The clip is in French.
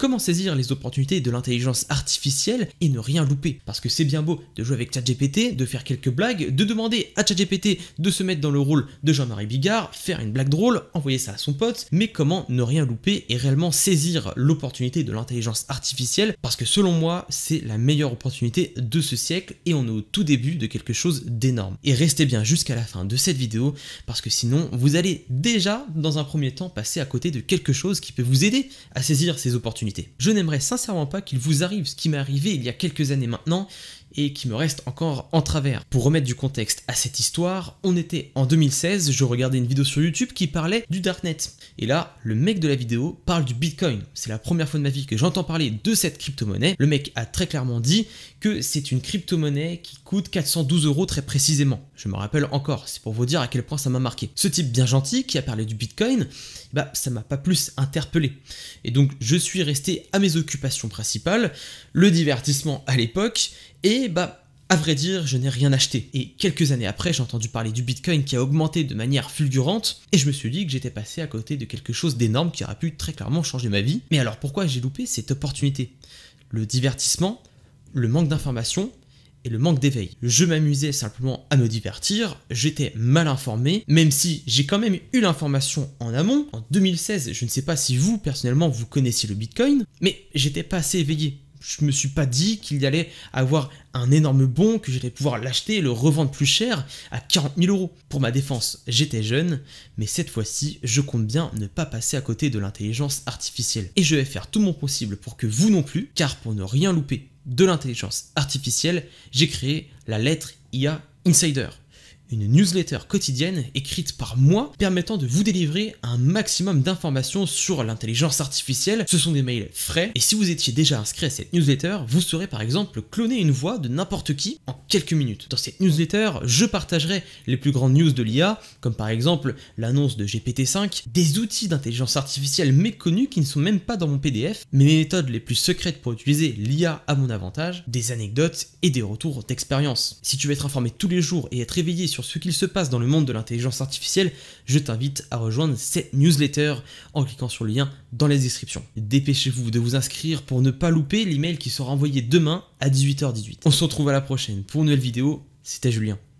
Comment saisir les opportunités de l'intelligence artificielle et ne rien louper? Parce que c'est bien beau de jouer avec ChatGPT, de faire quelques blagues, de demander à ChatGPT de se mettre dans le rôle de Jean-Marie Bigard, faire une blague drôle, envoyer ça à son pote, mais comment ne rien louper et réellement saisir l'opportunité de l'intelligence artificielle? Parce que selon moi, c'est la meilleure opportunité de ce siècle et on est au tout début de quelque chose d'énorme. Et restez bien jusqu'à la fin de cette vidéo parce que sinon vous allez déjà dans un premier temps passer à côté de quelque chose qui peut vous aider à saisir ces opportunités. Je n'aimerais sincèrement pas qu'il vous arrive ce qui m'est arrivé il y a quelques années maintenant et qui me reste encore en travers. Pour remettre du contexte à cette histoire, on était en 2016, je regardais une vidéo sur YouTube qui parlait du Darknet. Et là, le mec de la vidéo parle du Bitcoin. C'est la première fois de ma vie que j'entends parler de cette crypto-monnaie. Le mec a très clairement dit que c'est une crypto-monnaie qui coûte 412 euros très précisément. Je me rappelle encore, c'est pour vous dire à quel point ça m'a marqué. Ce type bien gentil qui a parlé du Bitcoin, bah ça m'a pas plus interpellé. Et donc je suis resté à mes occupations principales, le divertissement à l'époque, et bah à vrai dire, je n'ai rien acheté. Et quelques années après, j'ai entendu parler du Bitcoin qui a augmenté de manière fulgurante, et je me suis dit que j'étais passé à côté de quelque chose d'énorme qui aurait pu très clairement changer ma vie. Mais alors pourquoi j'ai loupé cette opportunité? Le divertissement, le manque d'informations, et le manque d'éveil. Je m'amusais simplement à me divertir, j'étais mal informé, même si j'ai quand même eu l'information en amont. En 2016, je ne sais pas si vous, personnellement, vous connaissiez le Bitcoin, mais j'étais pas assez éveillé. Je me suis pas dit qu'il y allait avoir un énorme bon, que j'allais pouvoir l'acheter et le revendre plus cher à 40 000 euros. Pour ma défense, j'étais jeune, mais cette fois-ci, je compte bien ne pas passer à côté de l'intelligence artificielle. Et je vais faire tout mon possible pour que vous non plus, car pour ne rien louper de l'intelligence artificielle, j'ai créé la lettre IA Insider une newsletter quotidienne écrite par moi permettant de vous délivrer un maximum d'informations sur l'intelligence artificielle. Ce sont des mails frais et si vous étiez déjà inscrit à cette newsletter, vous saurez par exemple cloner une voix de n'importe qui en quelques minutes. Dans cette newsletter, je partagerai les plus grandes news de l'IA, comme par exemple l'annonce de GPT-5, des outils d'intelligence artificielle méconnus qui ne sont même pas dans mon PDF, mais mes méthodes les plus secrètes pour utiliser l'IA à mon avantage, des anecdotes et des retours d'expérience. Si tu veux être informé tous les jours et être éveillé sur ce qu'il se passe dans le monde de l'intelligence artificielle, je t'invite à rejoindre cette newsletter en cliquant sur le lien dans la description. Dépêchez-vous de vous inscrire pour ne pas louper l'email qui sera envoyé demain à 18h18. On se retrouve à la prochaine pour une nouvelle vidéo. C'était Julien.